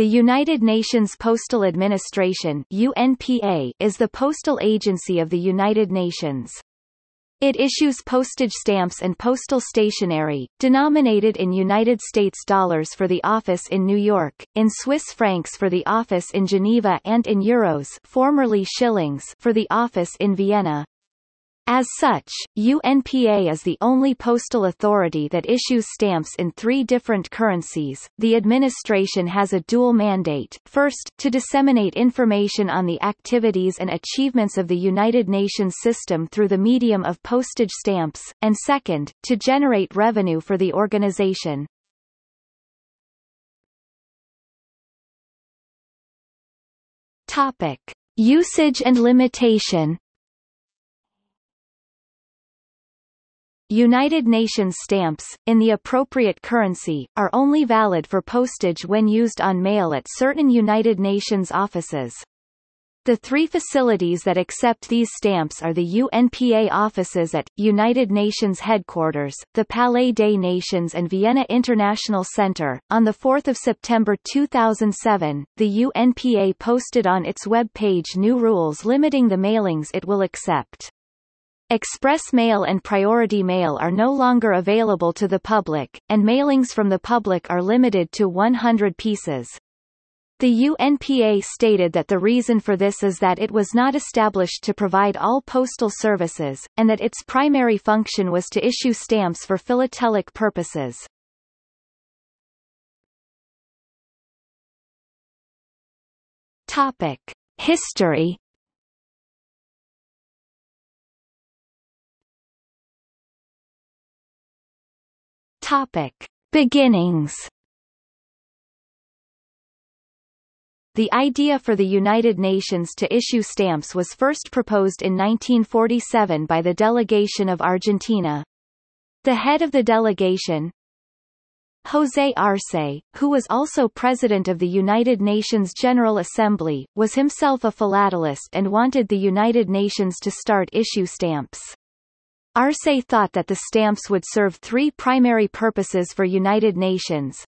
The United Nations Postal Administration UNPA is the postal agency of the United Nations. It issues postage stamps and postal stationery, denominated in United States dollars for the office in New York, in Swiss francs for the office in Geneva and in euros formerly shillings for the office in Vienna. As such, UNPA is the only postal authority that issues stamps in three different currencies. The administration has a dual mandate. First, to disseminate information on the activities and achievements of the United Nations system through the medium of postage stamps, and second, to generate revenue for the organization. Topic: Usage and limitation. United Nations stamps, in the appropriate currency, are only valid for postage when used on mail at certain United Nations offices. The three facilities that accept these stamps are the UNPA offices at, United Nations headquarters, the Palais des Nations and Vienna International Center. On 4 September 2007, the UNPA posted on its web page new rules limiting the mailings it will accept. Express mail and priority mail are no longer available to the public, and mailings from the public are limited to 100 pieces. The UNPA stated that the reason for this is that it was not established to provide all postal services, and that its primary function was to issue stamps for philatelic purposes. Topic. History Topic. Beginnings The idea for the United Nations to issue stamps was first proposed in 1947 by the delegation of Argentina. The head of the delegation, José Arce, who was also president of the United Nations General Assembly, was himself a philatelist and wanted the United Nations to start issue stamps. Arce thought that the stamps would serve three primary purposes for United Nations.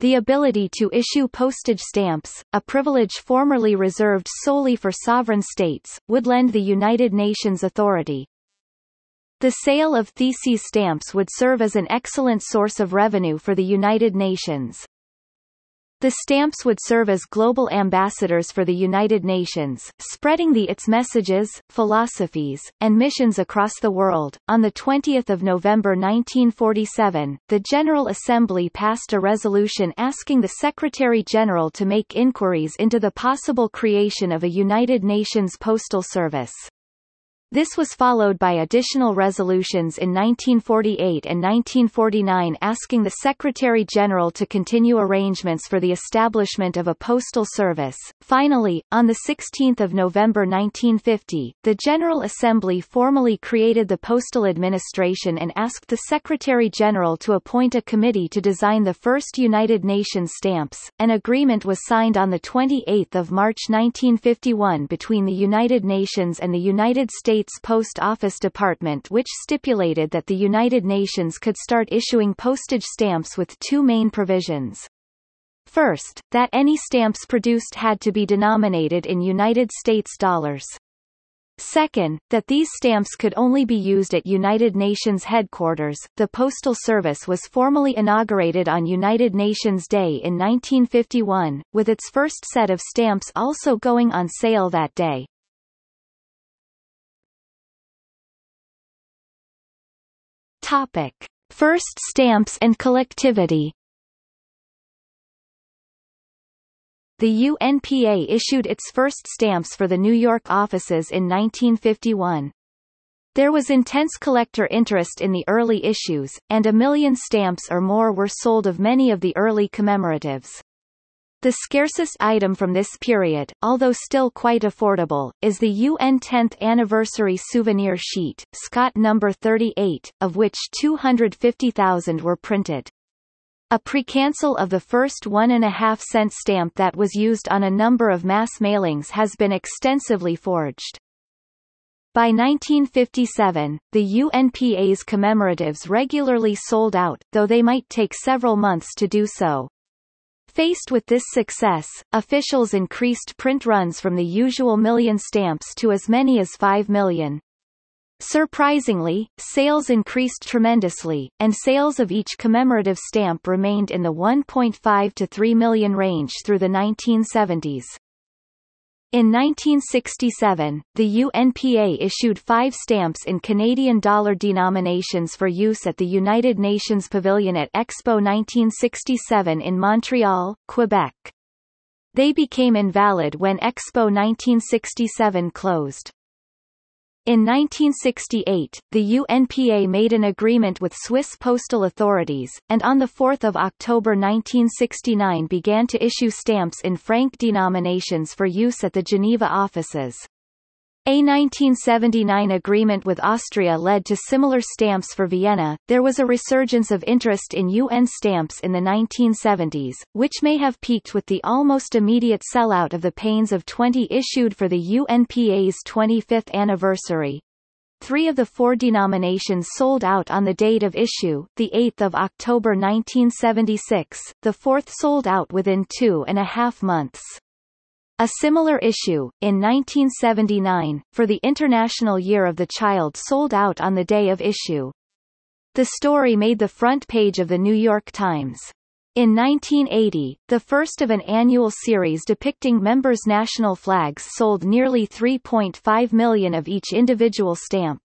The ability to issue postage stamps, a privilege formerly reserved solely for sovereign states, would lend the United Nations authority. The sale of theses stamps would serve as an excellent source of revenue for the United Nations. The stamps would serve as global ambassadors for the United Nations, spreading the its messages, philosophies, and missions across the world. On the 20th of November 1947, the General Assembly passed a resolution asking the Secretary-General to make inquiries into the possible creation of a United Nations Postal Service. This was followed by additional resolutions in 1948 and 1949 asking the Secretary-General to continue arrangements for the establishment of a postal service. Finally, on 16 November 1950, the General Assembly formally created the Postal Administration and asked the Secretary-General to appoint a committee to design the first United Nations stamps. An agreement was signed on 28 March 1951 between the United Nations and the United States States Post Office Department which stipulated that the United Nations could start issuing postage stamps with two main provisions. First, that any stamps produced had to be denominated in United States dollars. Second, that these stamps could only be used at United Nations headquarters. The Postal Service was formally inaugurated on United Nations Day in 1951, with its first set of stamps also going on sale that day. Topic. First stamps and collectivity The UNPA issued its first stamps for the New York offices in 1951. There was intense collector interest in the early issues, and a million stamps or more were sold of many of the early commemoratives. The scarcest item from this period, although still quite affordable, is the UN 10th Anniversary Souvenir Sheet, Scott No. 38, of which 250,000 were printed. A precancel of the first one-and-a-half cent stamp that was used on a number of mass mailings has been extensively forged. By 1957, the UNPA's commemoratives regularly sold out, though they might take several months to do so. Faced with this success, officials increased print runs from the usual million stamps to as many as 5 million. Surprisingly, sales increased tremendously, and sales of each commemorative stamp remained in the 1.5 to 3 million range through the 1970s. In 1967, the UNPA issued five stamps in Canadian dollar denominations for use at the United Nations Pavilion at Expo 1967 in Montreal, Quebec. They became invalid when Expo 1967 closed. In 1968, the UNPA made an agreement with Swiss postal authorities, and on 4 October 1969 began to issue stamps in franc denominations for use at the Geneva offices. A 1979 agreement with Austria led to similar stamps for Vienna. There was a resurgence of interest in UN stamps in the 1970s, which may have peaked with the almost immediate sellout of the panes of 20 issued for the UNPA's 25th anniversary. Three of the four denominations sold out on the date of issue, the 8th of October 1976, the fourth sold out within two and a half months. A similar issue, in 1979, for the International Year of the Child sold out on the day of issue. The story made the front page of the New York Times. In 1980, the first of an annual series depicting members' national flags sold nearly 3.5 million of each individual stamp.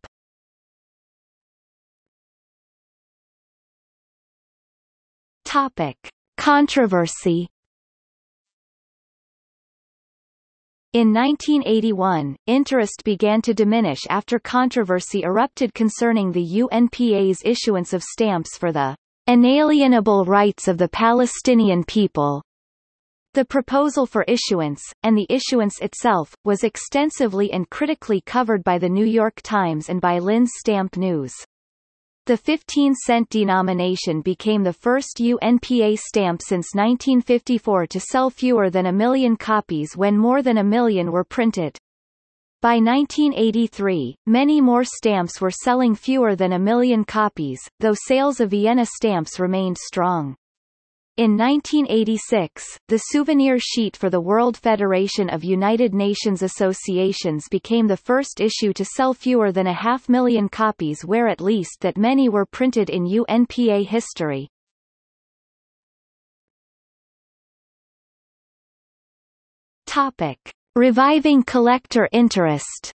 Topic. Controversy In 1981, interest began to diminish after controversy erupted concerning the UNPA's issuance of stamps for the inalienable rights of the Palestinian people. The proposal for issuance, and the issuance itself, was extensively and critically covered by the New York Times and by Linn's Stamp News. The 15-cent denomination became the first UNPA stamp since 1954 to sell fewer than a million copies when more than a million were printed. By 1983, many more stamps were selling fewer than a million copies, though sales of Vienna stamps remained strong. In 1986, the souvenir sheet for the World Federation of United Nations Associations became the first issue to sell fewer than a half million copies where at least that many were printed in UNPA history. Topic. Reviving collector interest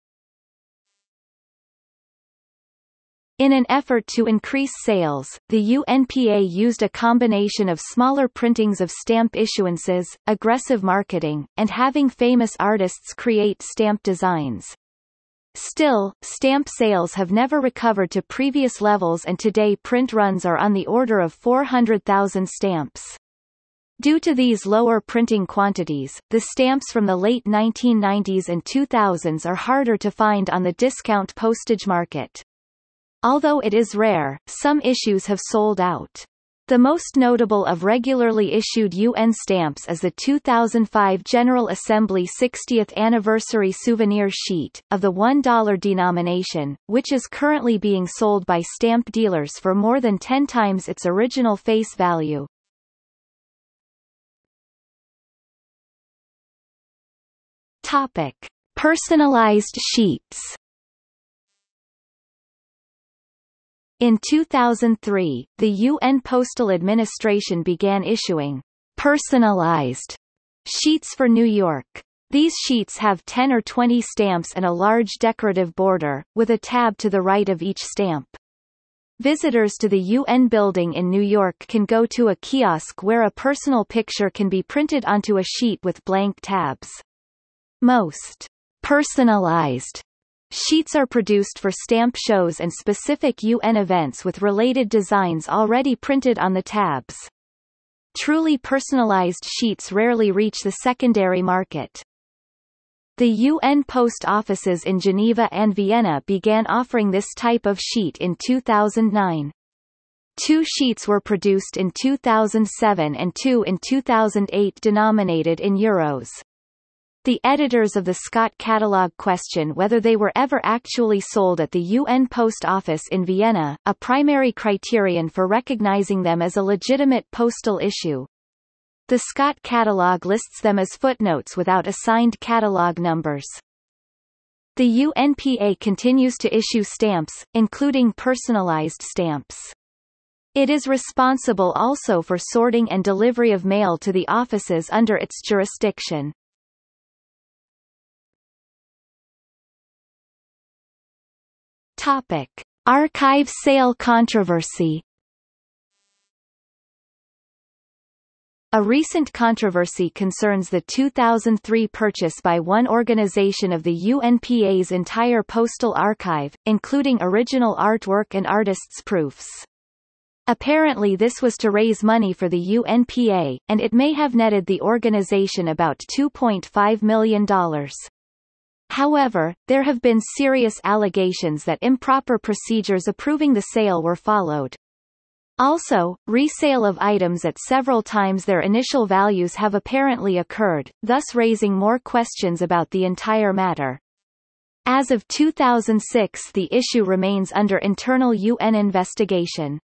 In an effort to increase sales, the UNPA used a combination of smaller printings of stamp issuances, aggressive marketing, and having famous artists create stamp designs. Still, stamp sales have never recovered to previous levels and today print runs are on the order of 400,000 stamps. Due to these lower printing quantities, the stamps from the late 1990s and 2000s are harder to find on the discount postage market. Although it is rare, some issues have sold out. The most notable of regularly issued UN stamps is the 2005 General Assembly 60th Anniversary Souvenir Sheet, of the $1 denomination, which is currently being sold by stamp dealers for more than 10 times its original face value. Topic. Personalized sheets In 2003, the UN Postal Administration began issuing personalized sheets for New York. These sheets have 10 or 20 stamps and a large decorative border, with a tab to the right of each stamp. Visitors to the UN building in New York can go to a kiosk where a personal picture can be printed onto a sheet with blank tabs. Most personalized Sheets are produced for stamp shows and specific UN events with related designs already printed on the tabs. Truly personalized sheets rarely reach the secondary market. The UN post offices in Geneva and Vienna began offering this type of sheet in 2009. Two sheets were produced in 2007 and two in 2008 denominated in euros. The editors of the Scott catalogue question whether they were ever actually sold at the UN Post Office in Vienna, a primary criterion for recognizing them as a legitimate postal issue. The Scott catalog lists them as footnotes without assigned catalog numbers. The UNPA continues to issue stamps, including personalized stamps. It is responsible also for sorting and delivery of mail to the offices under its jurisdiction. Topic: Archive sale controversy A recent controversy concerns the 2003 purchase by one organization of the UNPA's entire postal archive, including original artwork and artists' proofs. Apparently this was to raise money for the UNPA, and it may have netted the organization about $2.5 million. However, there have been serious allegations that improper procedures approving the sale were followed. Also, resale of items at several times their initial values have apparently occurred, thus raising more questions about the entire matter. As of 2006 the issue remains under internal UN investigation.